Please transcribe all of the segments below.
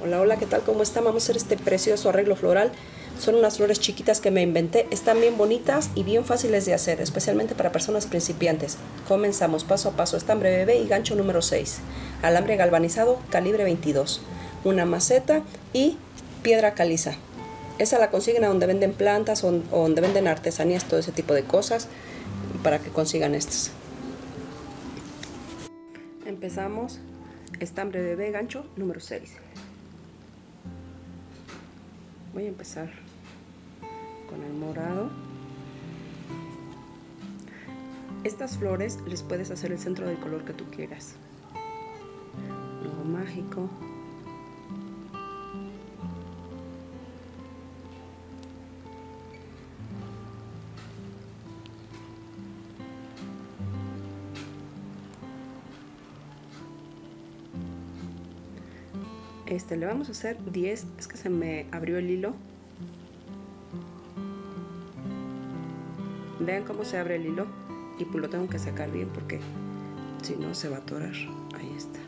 Hola, hola, ¿qué tal? ¿Cómo están? Vamos a hacer este precioso arreglo floral. Son unas flores chiquitas que me inventé. Están bien bonitas y bien fáciles de hacer, especialmente para personas principiantes. Comenzamos paso a paso. Estambre bebé y gancho número 6. Alambre galvanizado calibre 22. Una maceta y piedra caliza. Esa la consiguen donde venden plantas o donde venden artesanías, todo ese tipo de cosas, para que consigan estas. Empezamos. Estambre bebé, gancho número 6 voy a empezar con el morado. Estas flores les puedes hacer el centro del color que tú quieras. Mágico este le vamos a hacer 10 es que se me abrió el hilo. Vean cómo se abre el hilo. Y pues lo tengo que sacar bien porque si no se va a atorar. Ahí está.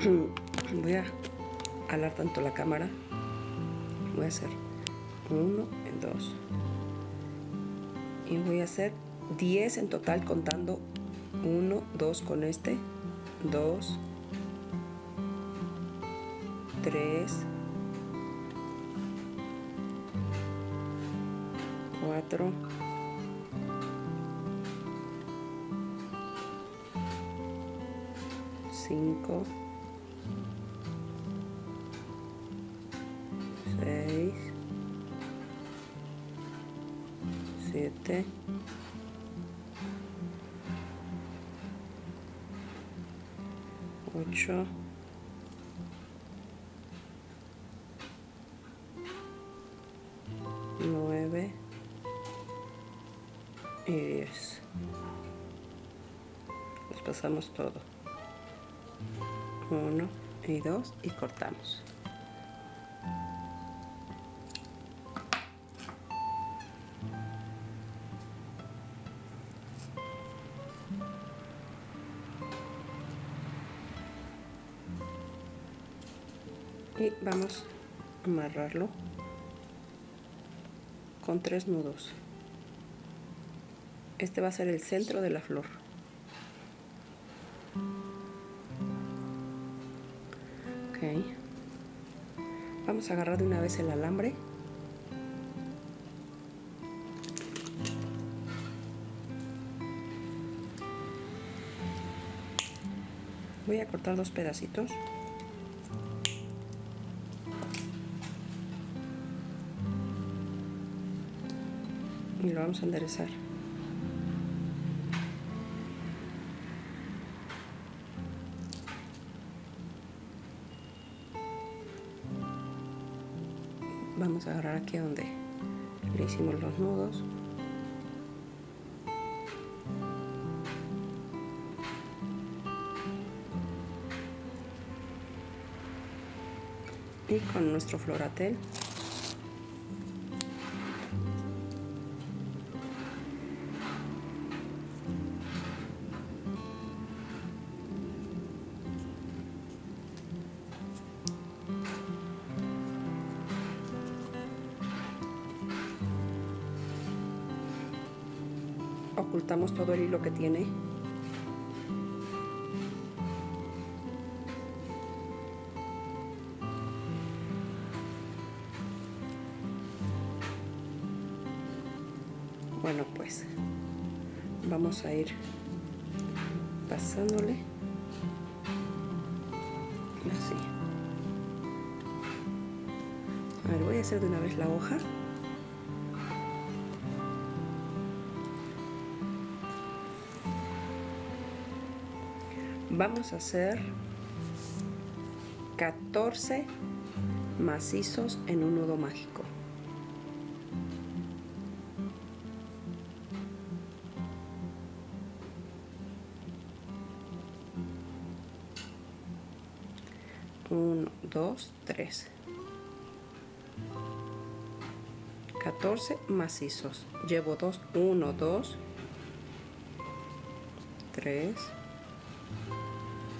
Voy a alar tanto la cámara. Voy a hacer uno en dos. Y voy a hacer 10 en total contando 1, 2 con este 2, 3, 4, 5, 6, 7, 8 9 y 10 los pasamos todo. 1 y 2 y cortamos y vamos a amarrarlo con tres nudos. Este va a ser el centro de la flor. Ok. Vamos a agarrar de una vez el alambre. Voy a cortar dos pedacitos vamos a enderezar. Vamos a agarrar aquí donde le hicimos los nudos. Y con nuestro floratel todo el hilo que tiene. Bueno pues vamos a ir pasándole. Así. A ver voy a hacer de una vez la hoja vamos a hacer 14 macizos en un nudo mágico. Uno, dos, tres. 14 macizos. Llevo dos, uno, dos, tres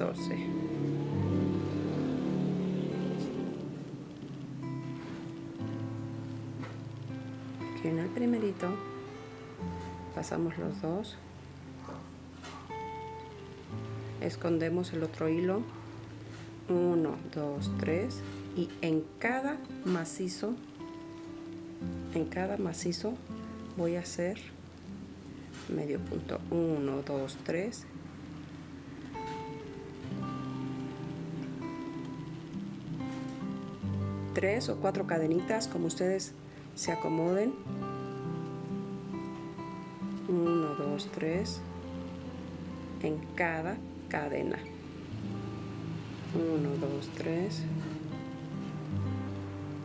14. Aquí en el primerito pasamos los dos, escondemos el otro hilo, 1, 2, 3 y en cada macizo, en cada macizo voy a hacer medio punto. 1 2 3 tres o cuatro cadenitas como ustedes se acomoden. 1 2 3 en cada cadena. 1 2 3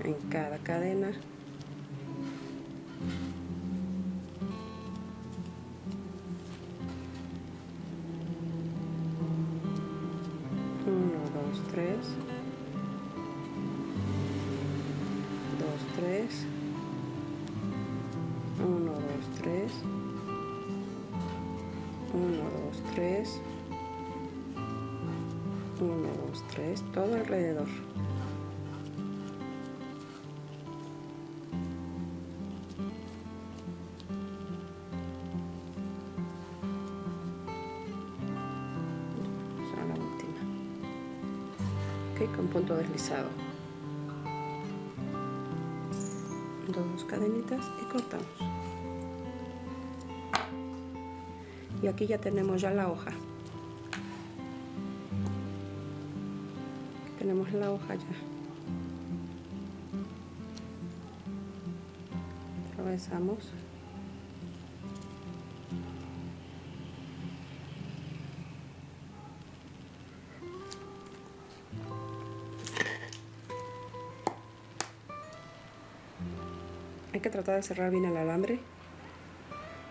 en cada cadena 2 3 todo alrededor. Con punto deslizado. Dos cadenitas y cortamos. Y aquí ya tenemos ya la hoja tenemos la hoja ya atravesamos Hay que tratar de cerrar bien el alambre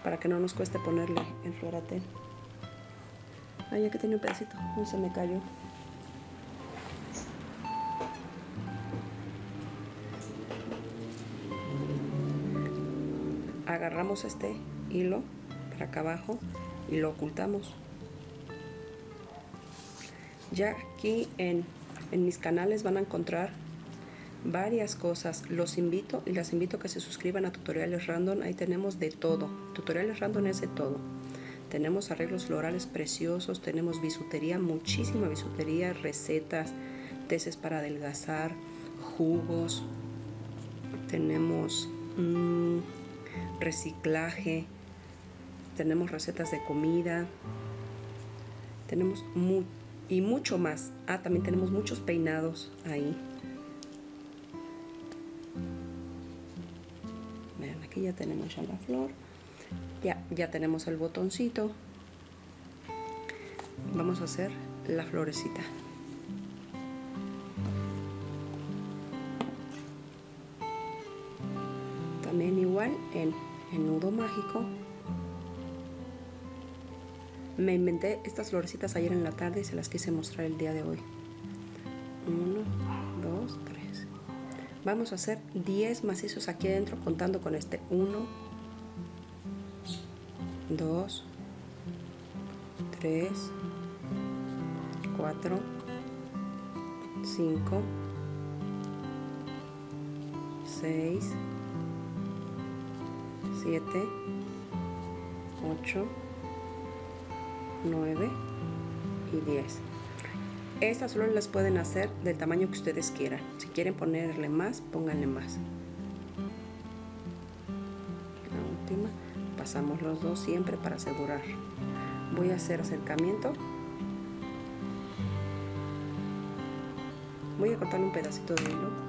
para que no nos cueste ponerle el floratel. Ay, aquí tenía un pedacito, no se me cayó. Agarramos este hilo para acá abajo y lo ocultamos. Ya aquí en, en mis canales van a encontrar varias cosas. Los invito y las invito a que se suscriban a Tutoriales Random. Ahí tenemos de todo. Tutoriales Random es de todo. Tenemos arreglos florales preciosos, tenemos bisutería, muchísima bisutería, recetas, teces para adelgazar, jugos, tenemos mm, reciclaje, tenemos recetas de comida, tenemos y mucho más. Ah, también tenemos muchos peinados ahí. aquí ya tenemos ya la flor ya, ya tenemos el botoncito vamos a hacer la florecita igual en el nudo mágico. Me inventé estas florecitas ayer en la tarde y se las quise mostrar el día de hoy. 1 2 3 Vamos a hacer 10 macizos aquí adentro contando con este. 1, 2, 3, 4, 5, 6, 7, 8, 9 y 10. Estas flores las pueden hacer del tamaño que ustedes quieran. Si quieren ponerle más, pónganle más. La última, pasamos los dos siempre para asegurar. Voy a hacer acercamiento. Voy a cortarle un pedacito de hilo.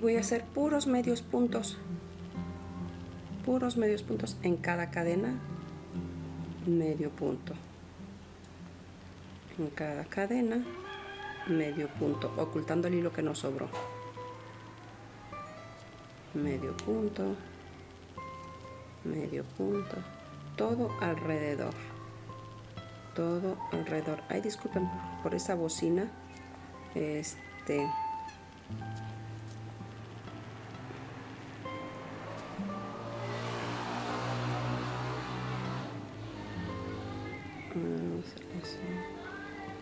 Voy a hacer puros medios puntos. Puros medios puntos en cada cadena medio punto. En cada cadena medio punto ocultando el hilo que nos sobró. Medio punto medio punto todo alrededor todo alrededor. Ay disculpen por esa bocina este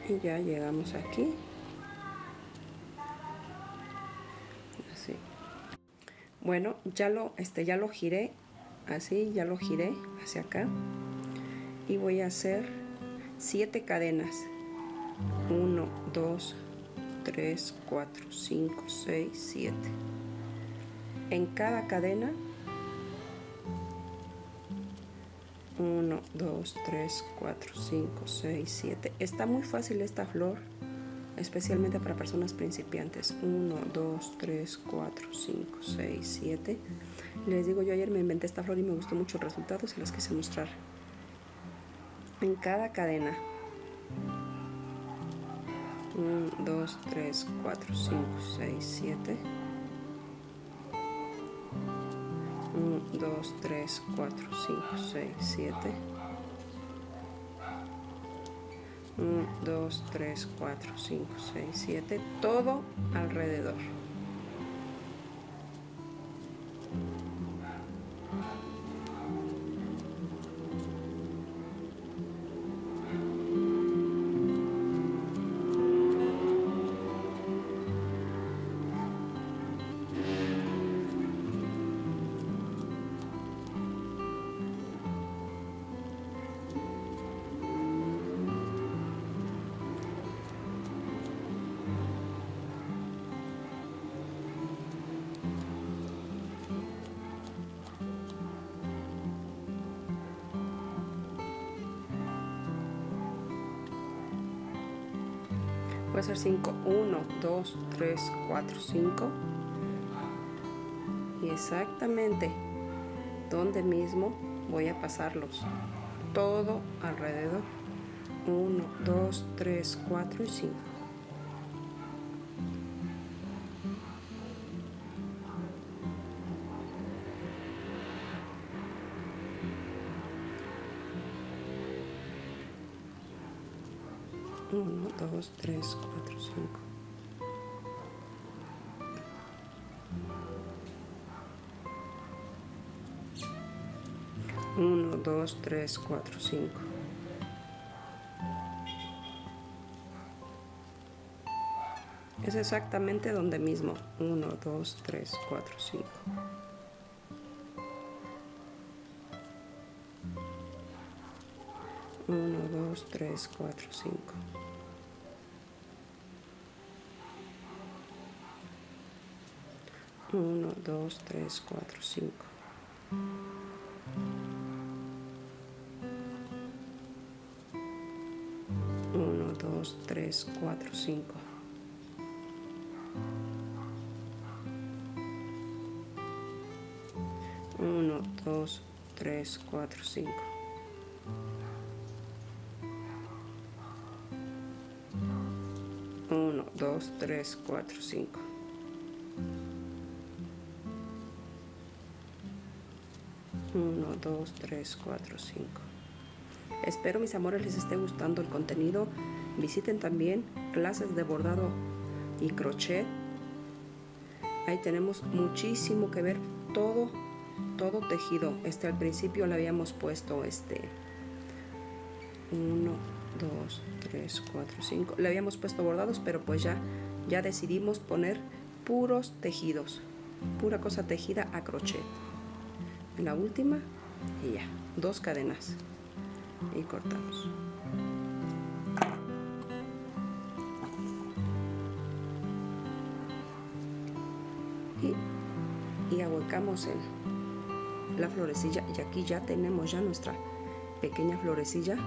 y ya llegamos aquí. Así. Bueno ya lo este ya lo giré. Así ya lo giré hacia acá. Y voy a hacer siete cadenas. 1 2 3 4 5 6 7 en cada cadena 1, 2, 3, 4, 5, 6, 7. Está muy fácil esta flor, especialmente para personas principiantes. 1, 2, 3, 4, 5, 6, 7. Les digo, yo ayer me inventé esta flor y me gustó mucho el resultado se las quise mostrar. En cada cadena. 1, 2, 3, 4, 5, 6, 7. 2, 3, 4, 5, 6, 7. 1, 2, 3, 4, 5, 6, 7. Todo alrededor. Ser 5 1 2 3 4 5 y exactamente donde mismo voy a pasarlos. Todo alrededor. 1 2 3 4 y 5 2, 3, 4, 5. Uno, dos, tres, cuatro, cinco. Es exactamente donde mismo. Uno, dos, tres, cuatro, cinco. Uno, dos, tres, cuatro, cinco. 1, 2, 3, 4, 5. Uno, dos, tres, cuatro, cinco. Uno, dos, tres, cuatro, cinco. Uno, dos, tres, cuatro, cinco. 1, 2, 3, 4, 5. Espero mis amores les esté gustando el contenido. Visiten también clases de bordado y crochet. Ahí tenemos muchísimo que ver. Todo, todo tejido. Este al principio le habíamos puesto este 1, 2, 3, 4, 5. Le habíamos puesto bordados, pero pues ya, ya decidimos poner puros tejidos. Pura cosa tejida a crochet la última y ya, dos cadenas. Y cortamos. Y, y ahuecamos la florecilla. Y aquí ya tenemos ya nuestra pequeña florecilla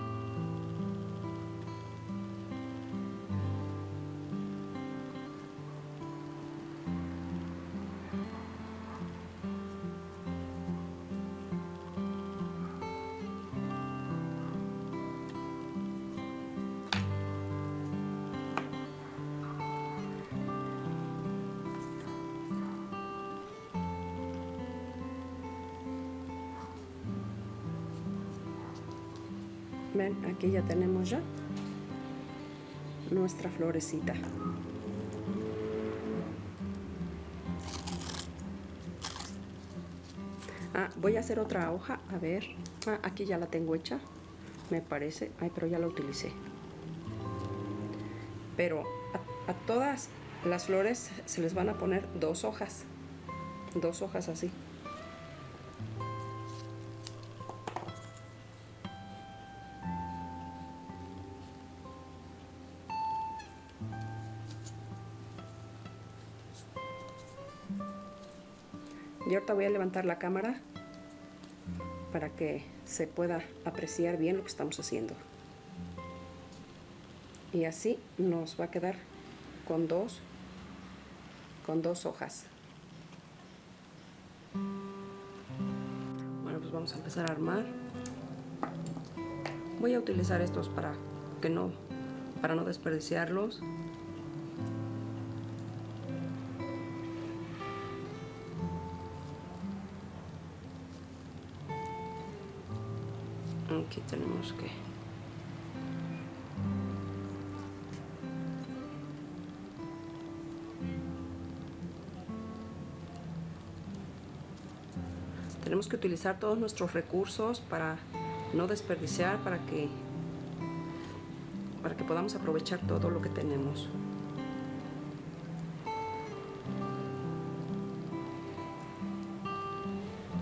aquí ya tenemos ya nuestra florecita. Ah, voy a hacer otra hoja a ver. Ah, aquí ya la tengo hecha me parece. Ay pero ya la utilicé. Pero a todas las flores se les van a poner dos hojas dos hojas así voy a levantar la cámara para que se pueda apreciar bien lo que estamos haciendo. Y así nos va a quedar con dos, con dos hojas. Bueno, pues vamos a empezar a armar. Voy a utilizar estos para que no, para no desperdiciarlos. Aquí tenemos que tenemos que utilizar todos nuestros recursos para no desperdiciar para que para que podamos aprovechar todo lo que tenemos.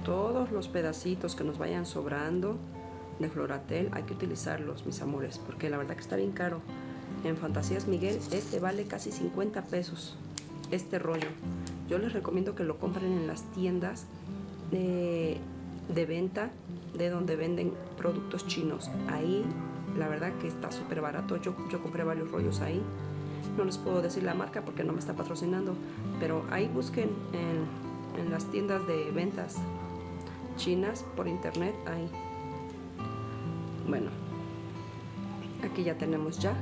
Todos los pedacitos que nos vayan sobrando de Floratel hay que utilizarlos, mis amores, porque la verdad que está bien caro. En Fantasías Miguel este vale casi 50 pesos, este rollo. Yo les recomiendo que lo compren en las tiendas de, venta, de donde venden productos chinos. Ahí, la verdad que está súper barato. Yo, yo compré varios rollos ahí. No les puedo decir la marca porque no me está patrocinando, pero ahí busquen en, en las tiendas de ventas chinas por internet, ahí bueno, aquí ya tenemos ya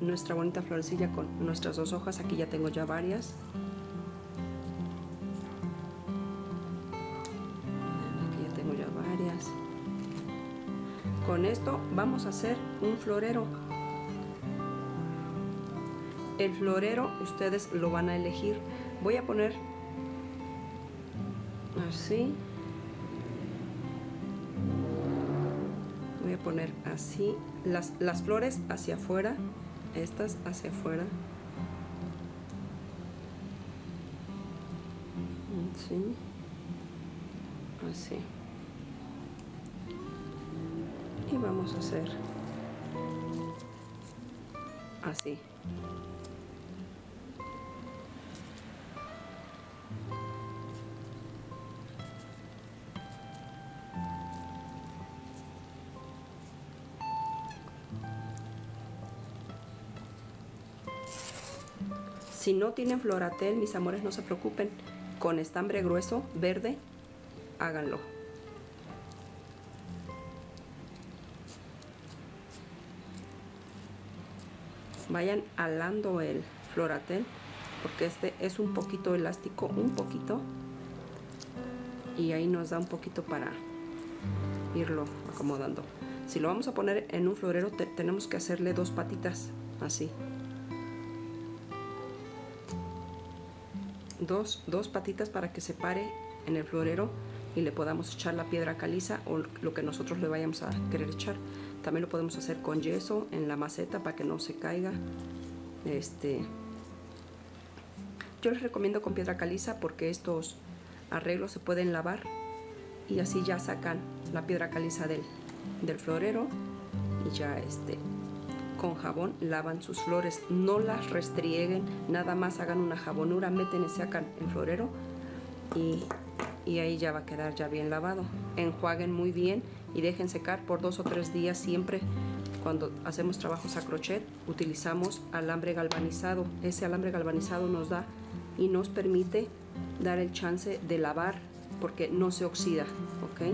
nuestra bonita florecilla con nuestras dos hojas. Aquí ya tengo ya varias. Aquí ya tengo ya varias. Con esto vamos a hacer un florero. El florero ustedes lo van a elegir. Voy a poner así. Poner así las, las flores hacia afuera estas hacia afuera. Así así. Y vamos a hacer así Si no tienen floratel, mis amores, no se preocupen. Con estambre grueso, verde, háganlo. Vayan alando el floratel, porque este es un poquito elástico, un poquito. Y ahí nos da un poquito para irlo acomodando. Si lo vamos a poner en un florero, tenemos que hacerle dos patitas, así. Dos, dos patitas para que se pare en el florero y le podamos echar la piedra caliza o lo que nosotros le vayamos a querer echar. También lo podemos hacer con yeso en la maceta para que no se caiga. Este, yo les recomiendo con piedra caliza porque estos arreglos se pueden lavar y así ya sacan la piedra caliza del, del florero y ya este con jabón lavan sus flores, no las restrieguen, nada más hagan una jabonura, meten y sacan el florero y, y ahí ya va a quedar ya bien lavado. Enjuaguen muy bien y dejen secar por dos o tres días siempre. Cuando hacemos trabajos a crochet utilizamos alambre galvanizado. Ese alambre galvanizado nos da y nos permite dar el chance de lavar porque no se oxida, ¿ok?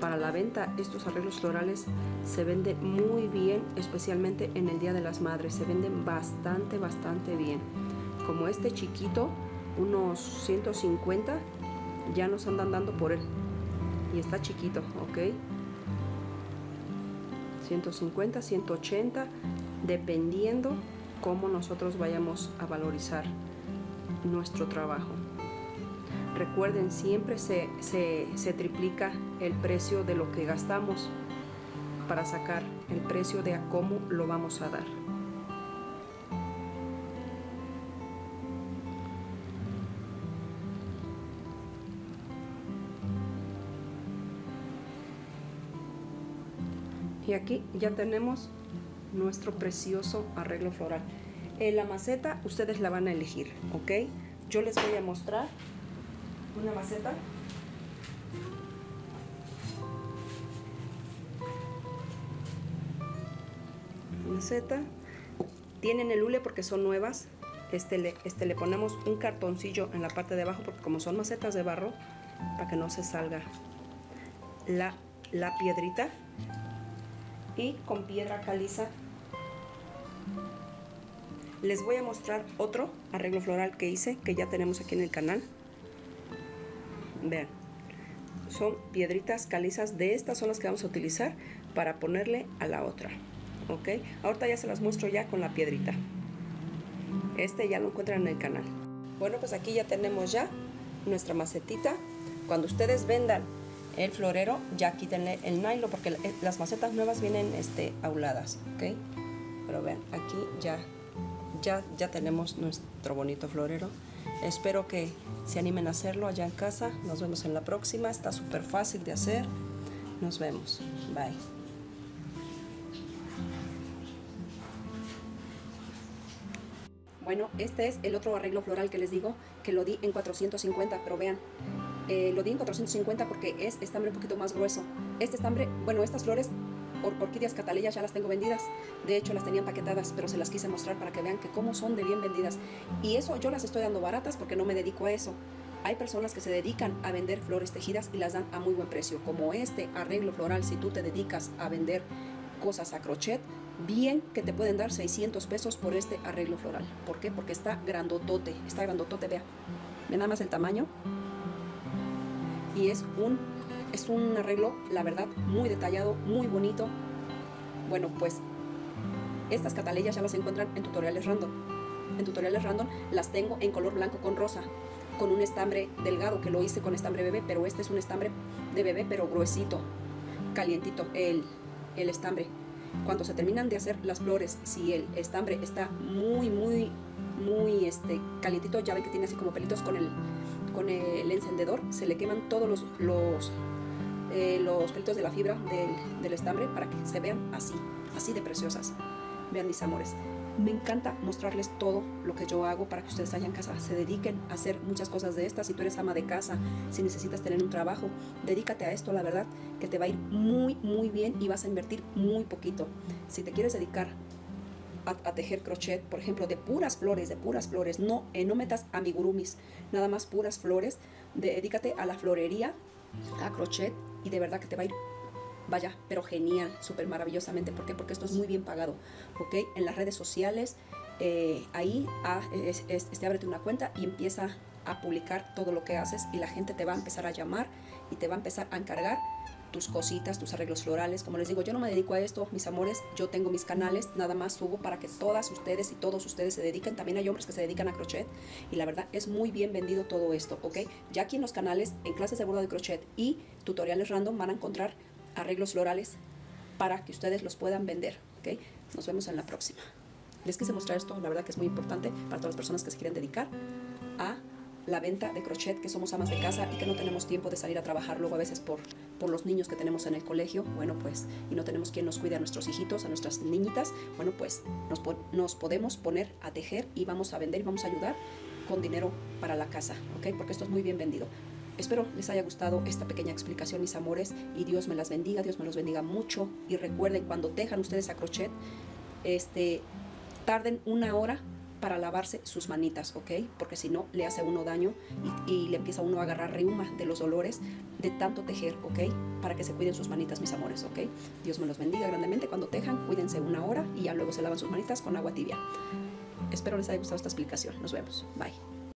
Para la venta estos arreglos florales se venden muy bien, especialmente en el Día de las Madres. Se venden bastante, bastante bien. Como este chiquito, unos 150, ya nos andan dando por él. y está chiquito, ¿ok? 150, 180, dependiendo cómo nosotros vayamos a valorizar nuestro trabajo. Recuerden, siempre se, se, triplica el precio de lo que gastamos para sacar el precio de a cómo lo vamos a dar. Y aquí ya tenemos nuestro precioso arreglo floral. En la maceta ustedes la van a elegir, ¿ok? Yo les voy a mostrar una maceta. Tienen el hule porque son nuevas. Este le, este le ponemos un cartoncillo en la parte de abajo porque como son macetas de barro, para que no se salga la, la piedrita. Y con piedra caliza les voy a mostrar otro arreglo floral que hice que ya tenemos aquí en el canal. Vean son piedritas calizas de estas son las que vamos a utilizar para ponerle a la otra ok ahorita ya se las muestro ya con la piedrita este ya lo encuentran en el canal bueno pues aquí ya tenemos ya nuestra macetita cuando ustedes vendan el florero, ya quítenle el nylon porque eh, las macetas nuevas vienen este, auladas, ¿ok? Pero vean, aquí ya, ya, ya tenemos nuestro bonito florero. Espero que se animen a hacerlo allá en casa. Nos vemos en la próxima. Está súper fácil de hacer. Nos vemos. Bye. Bueno, este es el otro arreglo floral que les digo, que lo di en 450, pero vean, eh, lo di en 450 porque es estambre un poquito más grueso. Este estambre, bueno, estas flores, orquídeas cataleyas ya las tengo vendidas. De hecho, las tenía empaquetadas, pero se las quise mostrar para que vean que cómo son de bien vendidas. Y eso yo las estoy dando baratas porque no me dedico a eso. Hay personas que se dedican a vender flores tejidas y las dan a muy buen precio. Como este arreglo floral, si tú te dedicas a vender cosas a crochet, bien que te pueden dar 600 pesos por este arreglo floral. ¿Por qué? Porque está grandotote, está grandotote, vea. Ve nada más el tamaño y es un, es un arreglo, la verdad, muy detallado, muy bonito. Bueno, pues estas cataleyas ya las encuentran en tutoriales random. En tutoriales random las tengo en color blanco con rosa, con un estambre delgado que lo hice con estambre bebé, pero este es un estambre de bebé, pero gruesito, calientito, el, el estambre. Cuando se terminan de hacer las flores, si el estambre está muy, muy, muy este, calientito, ya ven que tiene así como pelitos con el, con el encendedor se le queman todos los, los, eh, los pelitos de la fibra del, del estambre para que se vean así, así de preciosas. Vean mis amores. Me encanta mostrarles todo lo que yo hago para que ustedes allá casa se dediquen a hacer muchas cosas de estas. Si tú eres ama de casa, si necesitas tener un trabajo, dedícate a esto, la verdad, que te va a ir muy, muy bien y vas a invertir muy poquito. Si te quieres dedicar a, tejer crochet, por ejemplo, de puras flores, de puras flores, no, eh, no metas amigurumis, nada más puras flores, dedícate a la florería, a crochet y de verdad que te va a ir vaya, pero genial, súper maravillosamente. ¿Por qué? Porque esto es muy bien pagado, ¿ok? En las redes sociales, eh, ahí ah, este, ábrete una cuenta y empieza a publicar todo lo que haces y la gente te va a empezar a llamar y te va a empezar a encargar tus cositas, tus arreglos florales. Como les digo, yo no me dedico a esto, mis amores. Yo tengo mis canales, nada más subo para que todas ustedes y todos ustedes se dediquen. También hay hombres que se dedican a crochet y la verdad es muy bien vendido todo esto, ¿ok? Ya aquí en los canales, en clases de borda de crochet y tutoriales random van a encontrar arreglos florales para que ustedes los puedan vender, ¿ok? Nos vemos en la próxima. Les quise mostrar esto, la verdad que es muy importante para todas las personas que se quieren dedicar a la venta de crochet, que somos amas de casa y que no tenemos tiempo de salir a trabajar luego a veces por, por los niños que tenemos en el colegio, bueno pues, y no tenemos quien nos cuide a nuestros hijitos, a nuestras niñitas, bueno pues nos, nos podemos poner a tejer y vamos a vender y vamos a ayudar con dinero para la casa, ¿ok? Porque esto es muy bien vendido. Espero les haya gustado esta pequeña explicación, mis amores, y Dios me las bendiga, Dios me los bendiga mucho. Y recuerden, cuando tejan ustedes a crochet, este, tarden una hora para lavarse sus manitas, ¿ok? Porque si no, le hace uno daño y, le empieza a uno a agarrar reuma de los dolores de tanto tejer, ¿ok? Para que se cuiden sus manitas, mis amores, ¿ok? Dios me los bendiga grandemente. Cuando tejan, cuídense una hora y ya luego se lavan sus manitas con agua tibia. Espero les haya gustado esta explicación. Nos vemos. Bye.